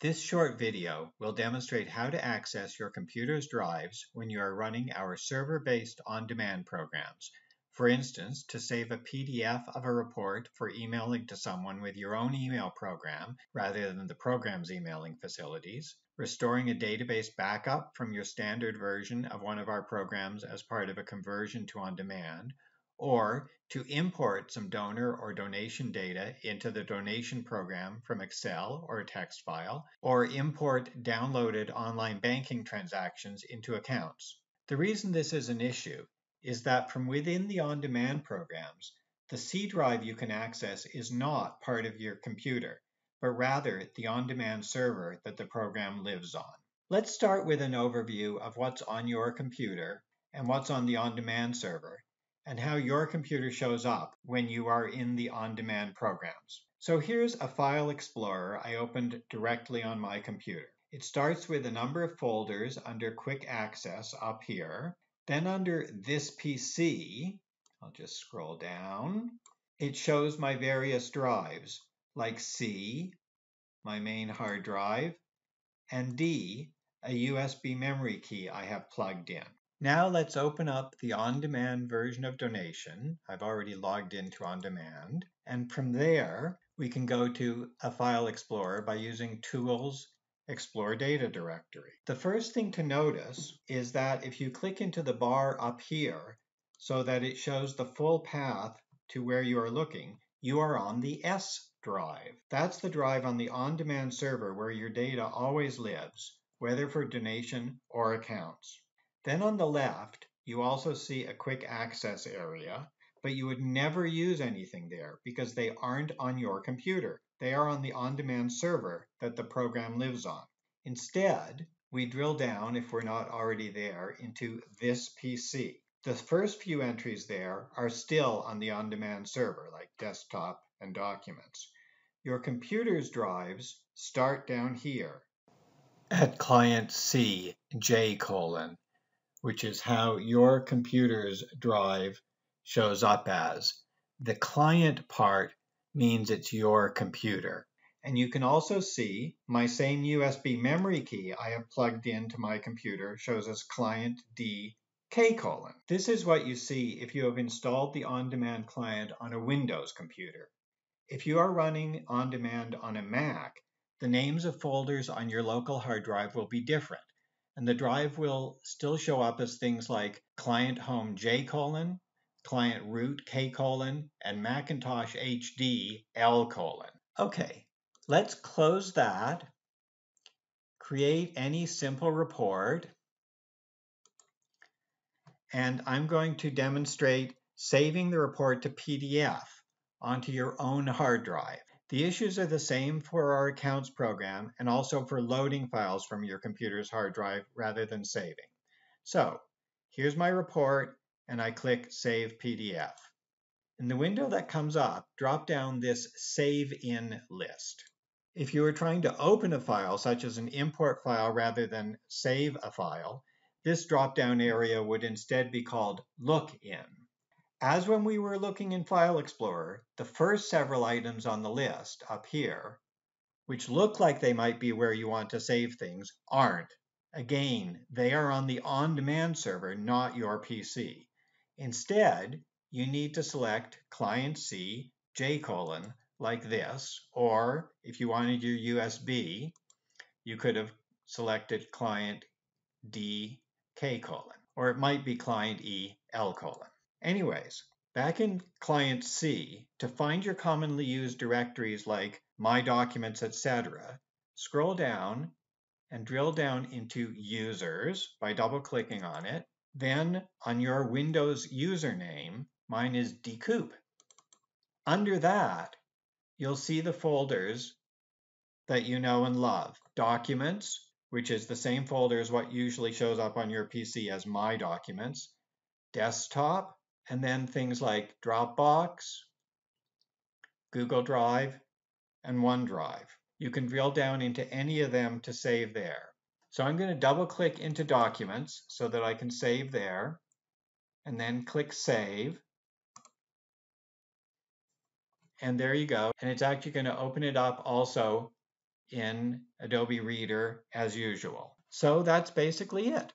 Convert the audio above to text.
This short video will demonstrate how to access your computer's drives when you are running our server-based on-demand programs. For instance, to save a PDF of a report for emailing to someone with your own email program rather than the program's emailing facilities, restoring a database backup from your standard version of one of our programs as part of a conversion to on-demand, or to import some donor or donation data into the donation program from Excel or a text file, or import downloaded online banking transactions into accounts. The reason this is an issue is that from within the on-demand programs, the C drive you can access is not part of your computer, but rather the on-demand server that the program lives on. Let's start with an overview of what's on your computer and what's on the on-demand server and how your computer shows up when you are in the on-demand programs. So here's a file explorer I opened directly on my computer. It starts with a number of folders under quick access up here. Then under this PC, I'll just scroll down, it shows my various drives like C, my main hard drive, and D, a USB memory key I have plugged in. Now let's open up the on-demand version of Donation. I've already logged into on-demand. And from there, we can go to a file explorer by using Tools, Explore Data Directory. The first thing to notice is that if you click into the bar up here so that it shows the full path to where you are looking, you are on the S drive. That's the drive on the on-demand server where your data always lives, whether for donation or accounts. Then on the left, you also see a quick access area, but you would never use anything there because they aren't on your computer. They are on the on-demand server that the program lives on. Instead, we drill down, if we're not already there, into this PC. The first few entries there are still on the on-demand server, like desktop and documents. Your computer's drives start down here at client C, J colon, which is how your computer's drive shows up as. The client part means it's your computer. And you can also see my same USB memory key I have plugged into my computer shows as client D K colon. This is what you see if you have installed the on-demand client on a Windows computer. If you are running on-demand on a Mac, the names of folders on your local hard drive will be different and the drive will still show up as things like client home J colon, client root K colon, and Macintosh HD L colon. Okay, let's close that, create any simple report, and I'm going to demonstrate saving the report to PDF onto your own hard drive. The issues are the same for our accounts program and also for loading files from your computer's hard drive rather than saving. So here's my report and I click Save PDF. In the window that comes up, drop down this Save In list. If you are trying to open a file, such as an import file rather than save a file, this drop-down area would instead be called Look In. As when we were looking in File Explorer, the first several items on the list up here, which look like they might be where you want to save things, aren't. Again, they are on the on-demand server, not your PC. Instead, you need to select Client C, J colon, like this, or if you wanted your USB, you could have selected Client D, K colon, or it might be Client E, L colon. Anyways, back in Client C, to find your commonly used directories like My Documents, etc., scroll down and drill down into Users by double-clicking on it. Then on your Windows username, mine is dcoop. Under that, you'll see the folders that you know and love. Documents, which is the same folder as what usually shows up on your PC as My Documents. Desktop, and then things like Dropbox, Google Drive, and OneDrive. You can drill down into any of them to save there. So I'm going to double click into Documents so that I can save there, and then click Save. And there you go. And it's actually going to open it up also in Adobe Reader as usual. So that's basically it.